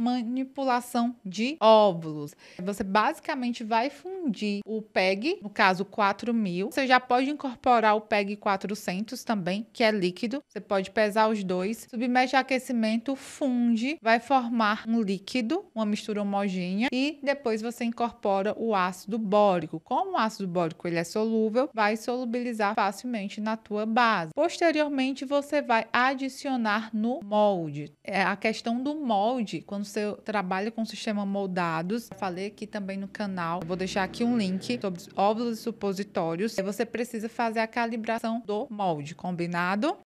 manipulação de óvulos. Você basicamente vai fundir o PEG, no caso 4000. Você já pode incorporar o PEG 400 também, que é líquido. Você pode pesar os dois, submete a aquecimento, funde, vai formar um líquido, uma mistura homogênea e depois você incorpora o ácido bórico. Como o ácido bórico ele é solúvel, vai solubilizar facilmente na tua base. Posteriormente, você vai adicionar no molde. É a questão do molde, quando você trabalha com sistema moldados, falei aqui também no canal, vou deixar aqui um link sobre óvulos e supositórios. Você precisa fazer a calibração do molde, combinado?